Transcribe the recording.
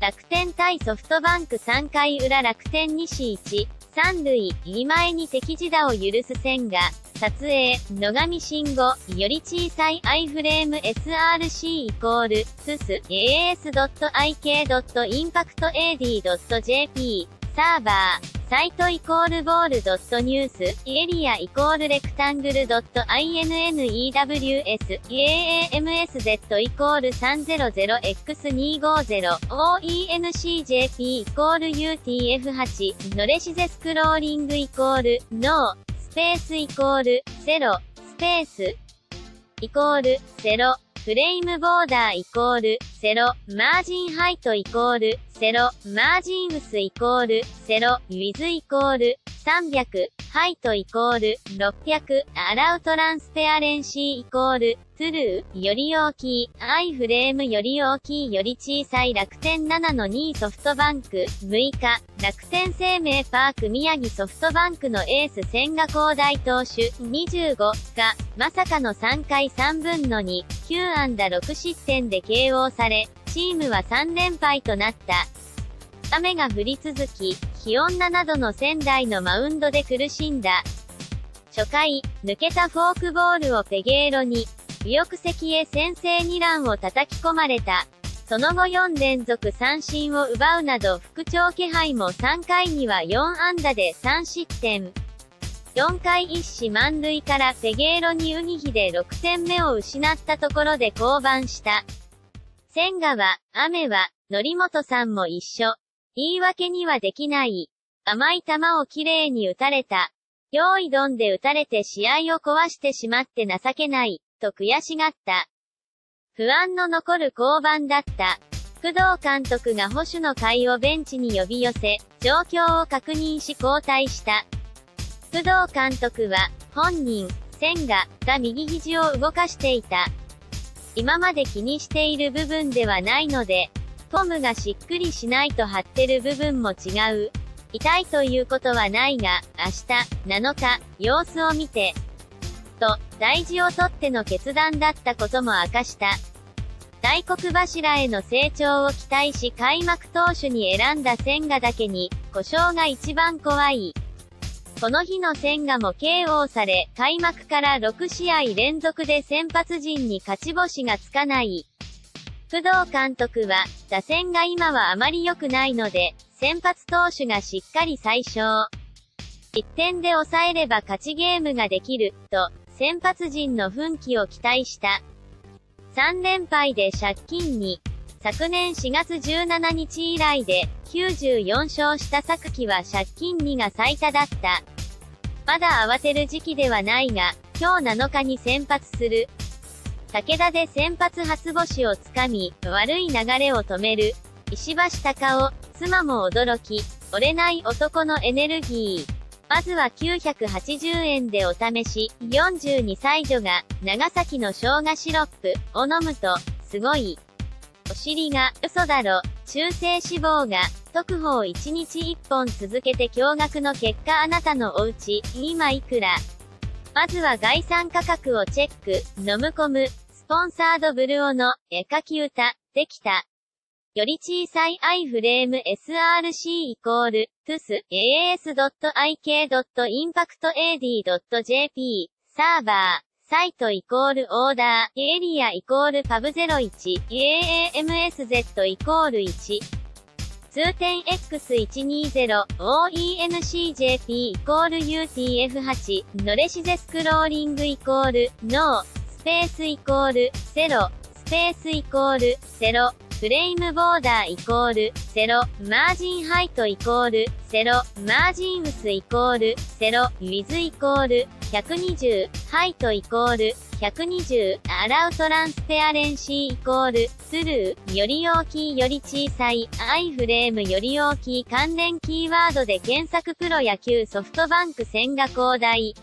楽天対ソフトバンク3回裏楽天西1、三塁、2前に敵地打を許す線が、撮影、野上慎吾、より小さいアイフレーム SRC イコール、スス、as.ik.impactad.jp、サーバー、サイトイコールボールドットニュース、エリアイコールレクタングルドット INNEWS、EAMSZ イコール 300X250、OENCJP イコール UTF8、ノレシゼスクローリングイコール、ノー、スペースイコール、セロ、スペース、イコール、 zero、frame border イコール、 zero、margin height イコール、 zero、margin width イコール、 zero、width イコール、300、height イコール、600、allow transparency イコール、 true、より大きい、 iframe より大きいより小さい楽天7の2位ソフトバンク、6日、楽天生命パーク宮城ソフトバンクのエース千賀滉大投手、25が、まさかの3回3分の2、9安打6失点で KO され、チームは3連敗となった。雨が降り続き、気温7度の仙台のマウンドで苦しんだ。初回、抜けたフォークボールをペゲーロに、右翼席へ先制2ランを叩き込まれた。その後4連続三振を奪うなど復調気配も3回には4安打で3失点。4回一死満塁からペゲーロにウニヒで6点目を失ったところで降板した。千賀は、雨は、則本さんも一緒。言い訳にはできない。甘い球をきれいに打たれた。用意ドンで打たれて試合を壊してしまって情けない。と悔しがった。不安の残る降板だった。工藤監督が保守の会をベンチに呼び寄せ、状況を確認し交代した。工藤監督は、本人、千賀が右肘を動かしていた。今まで気にしている部分ではないので、トムがしっくりしないと張ってる部分も違う。痛いということはないが、明日、7日、様子を見て、と、大事をとっての決断だったことも明かした。大黒柱への成長を期待し開幕投手に選んだ千賀だけに、故障が一番怖い。この日の千賀も KO され、開幕から6試合連続で先発陣に勝ち星がつかない。工藤監督は、打線が今はあまり良くないので、先発投手がしっかり最小。1点で抑えれば勝ちゲームができる、と、先発陣の奮起を期待した。3連敗で借金に、昨年4月17日以来で94勝した昨季は借金2が最多だった。まだ慌てる時期ではないが、今日7日に先発する。武田で先発初星をつかみ、悪い流れを止める。石橋隆夫、妻も驚き、折れない男のエネルギー。まずは980円でお試し、42歳女が、長崎の生姜シロップを飲むと、すごい。お尻が、嘘だろ、中性脂肪が、特報1日1本続けて驚愕の結果あなたのおうち、今いくらまずは概算価格をチェック、飲む込む、スポンサードブルオの、絵描き歌、できた。より小さい iFrame SRC イコール、tus as.ik.impactad.jp サーバー、サイトイコールオーダー、エリアイコールパブ01、AAMSZ イコール1。通点 X120、OENCJP イコール UTF8、ノレシゼスクローリングイコール、ノー、スペースイコール、セロ、スペースイコール、セロ、フレームボーダーイコール、セロ、マージンハイトイコール、セロ、マージンウスイコール、セロ、ウィズイコール、120、ハイトイコール、120、アラウトランスペアレンシーイコール、スルー、より大きいより小さい、アイフレームより大きい関連キーワードで検索プロ野球ソフトバンク千賀広大。